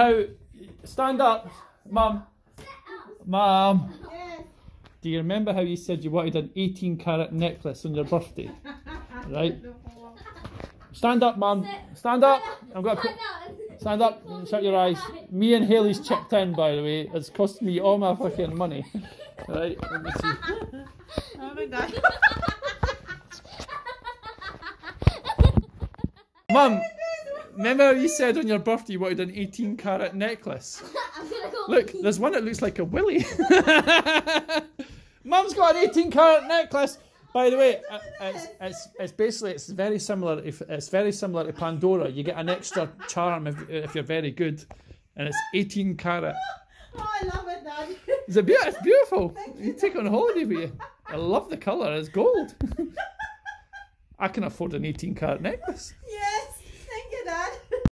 Now, stand up, Mum. Mum. Do you remember how you said you wanted an 18 carat necklace on your birthday? Right? Stand up, Mum. Stand up. I'm going to put. Stand up. Shut your eyes. Me and Haley's chipped in, by the way. It's cost me all my fucking money. Right? Let me see. Oh my god. Mum, remember how you said on your birthday you wanted an 18 carat necklace? Go. Look, there's one that looks like a willy. Mum's got an 18 carat necklace. By the way, uh, it's, it's, it's basically it's very similar. If it's very similar to Pandora, you get an extra charm if, if you're very good, and it's 18 carat. Oh, I love it, Dad. It's a be- It's beautiful. You take it on holiday with you. I love the color. It's gold. I can afford an 18 carat necklace.